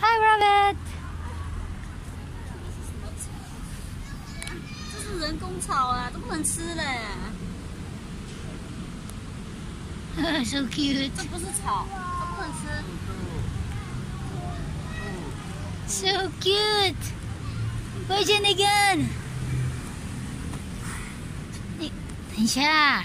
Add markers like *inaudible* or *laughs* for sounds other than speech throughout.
Hi, Rabbit. 这是人工草啊，都不能吃嘞。 so *laughs* cute. 这不是草，这不能吃。 So cute. Where's your again? 你等一下。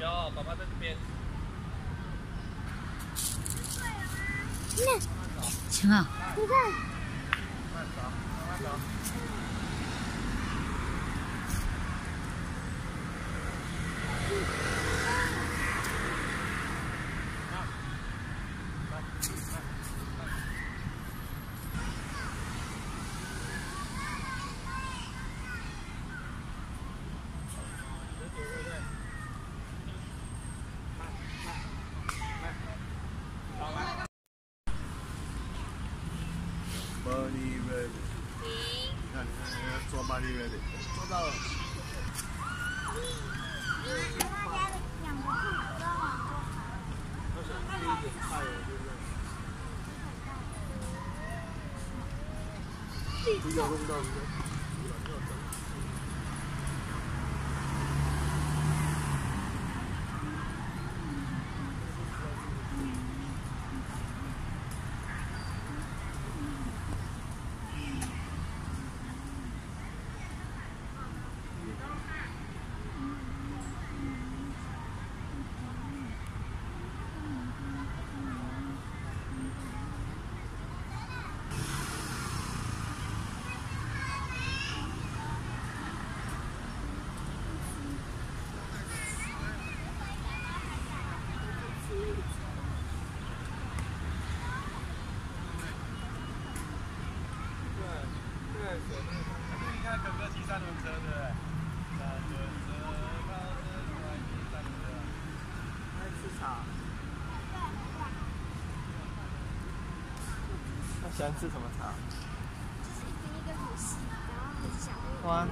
有，爸爸在这边。什么？你看，慢走，慢走。 많이 매네. 또 나와. 이 아름다운데. 你的。对，对，你看哥哥骑三轮车，对不对？三轮车，跑得快，骑三轮车。爱吃草。他喜欢吃什么茶？就是一根一根很细，然后很小。花。